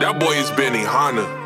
That boy is Benny Hanna.